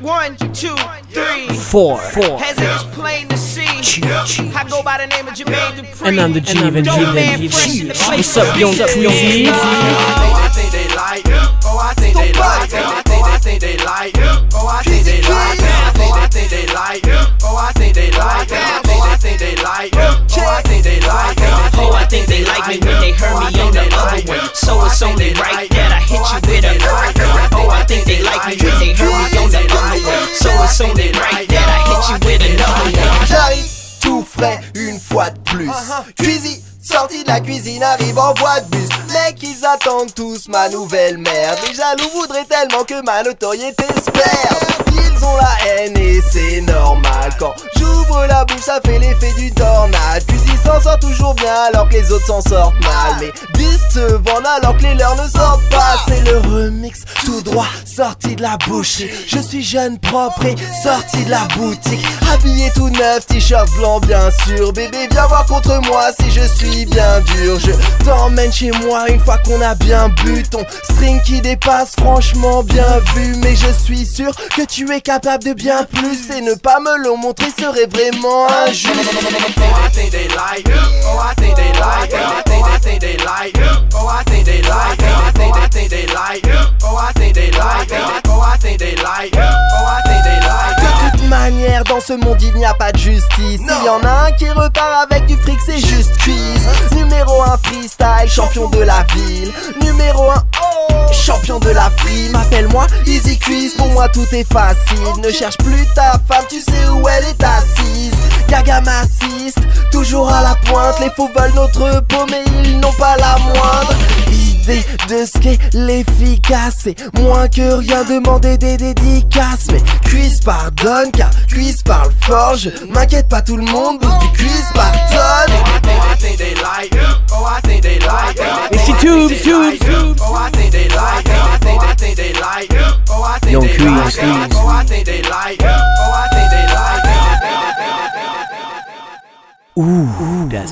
One, two, three, four, four. As it is plain to see, I go by the name of Jermaine Dupri. And I'm the G and G and G. What's up, young Tweezy? Oh, I think they like. Oh, I think they like. Oh, I think they like. Oh, I think they like. Oh, I think they like. Oh, I think they like. Oh, I think they like. Oh, I think they like. Oh, I think they like me when they heard me on the other one. So it's only right that I hit you with a une fois de plus. Cuisine sorti de la cuisine arrive en voie de bus. Mec, ils attendent tous ma nouvelle mère. Les jaloux voudraient tellement que ma notoriété se perde. Ils ont la haine et c'est normal. Quand j'ouvre la bouche, ça fait l'effet du tornade. Cuisine s'en sort toujours bien alors que les autres s'en sortent mal. Mais disques se vendent alors que les leurs ne sortent pas. C'est le sorti de la bouche. Je suis jeune, propre et sorti de la boutique. Habillé tout neuf, t-shirt blanc bien sûr. Bébé, viens voir contre moi si je suis bien dur. Je t'emmène chez moi une fois qu'on a bien bu. Ton string qui dépasse, franchement bien vu. Mais je suis sûr que tu es capable de bien plus. Et ne pas me le montrer serait vraiment injuste. Oh, I they like. Dans ce monde, il n'y a pas de justice. S'il y en a un qui repart avec du fric, c'est juste quiz. Numéro 1 freestyle, champion de la ville. Numéro 1 champion de la frime. Appelle-moi Easy Quiz, pour moi tout est facile. Ne cherche plus ta femme, tu sais où elle est assise. Gaga m'assiste, toujours à la pointe. Les faux veulent notre peau, mais ils n'ont pas la moindre de ce qu'est l'efficace moins que rien demander des dédicaces. Mais cuisse pardonne car cuisse parle fort. M'inquiète pas tout le monde du cuisse par Young Queens, Queens. Ooh, that's